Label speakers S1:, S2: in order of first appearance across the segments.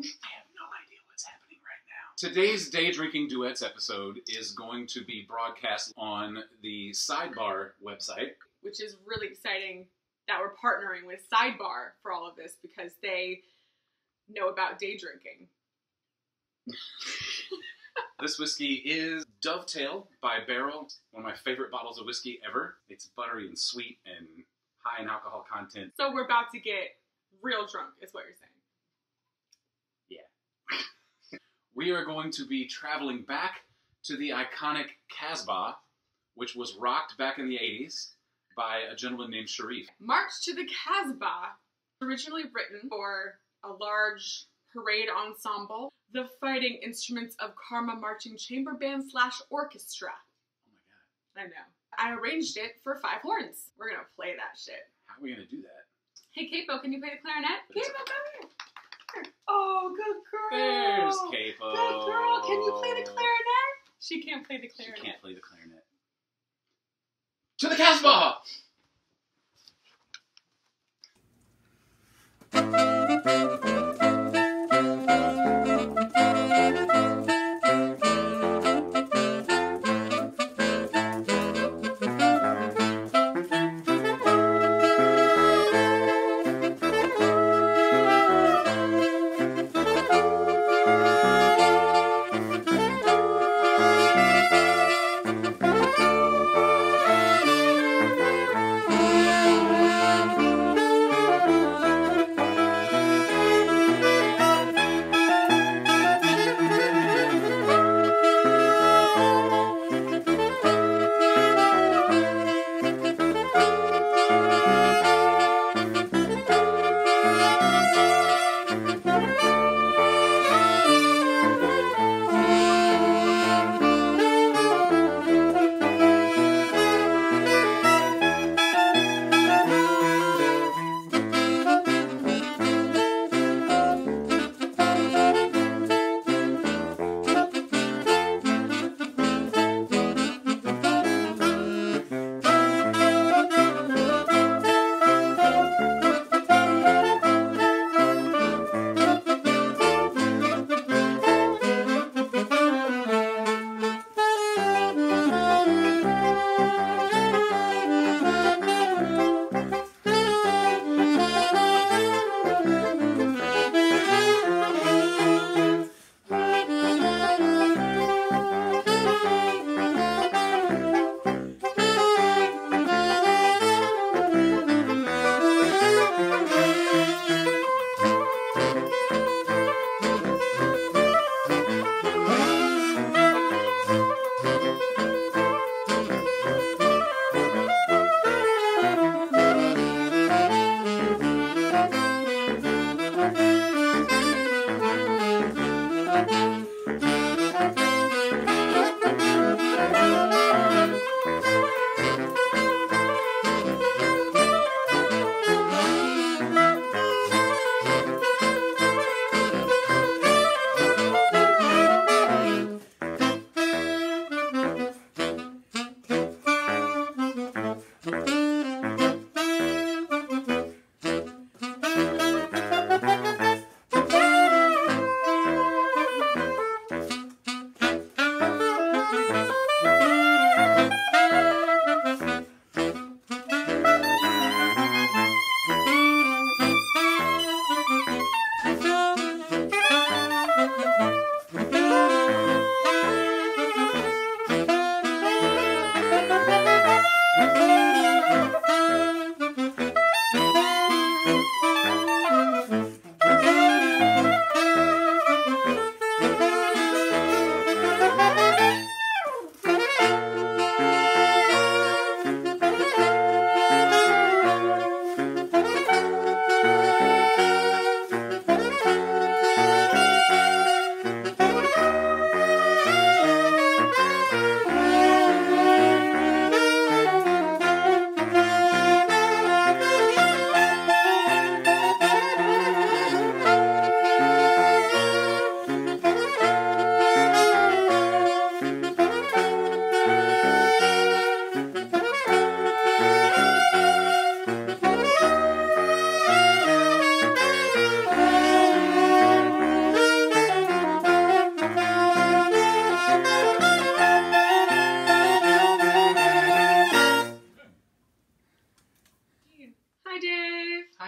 S1: I have no idea what's happening right now. Today's Day Drinking Duets episode is going to be broadcast on the Sidebar website.
S2: which is really exciting that we're partnering with Sidebar for all of this because they know about day drinking.
S1: This whiskey is Dovetail by Barrell, one of my favorite bottles of whiskey ever. It's buttery and sweet and high in alcohol content.
S2: So we're about to get real drunk, is what you're saying.
S1: We are going to be traveling back to the iconic Casbah, which was rocked back in the 80s by a gentleman named Sharif.
S2: March to the Casbah, originally written for a large parade ensemble, the Fighting Instruments of Karma Marching Chamber Band slash Orchestra.
S1: Oh my god,
S2: I know. I arranged it for five horns. We're gonna play that shit.
S1: how are we to do that?
S2: Hey, Capo, can you play the clarinet? Capo, come here. Here. Good girl.
S1: There's Capo.
S2: Good girl. Can you play the clarinet? She can't play the clarinet.
S1: She
S2: clarinet.
S1: can't play the clarinet. To the Casbah!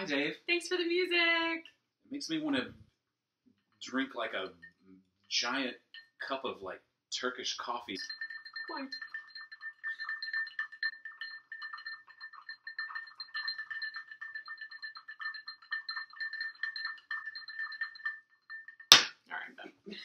S1: Hi, Dave.
S2: Thanks for the music.
S1: It makes me want to drink like a giant cup of like Turkish coffee.
S2: Why? All right, I'm done.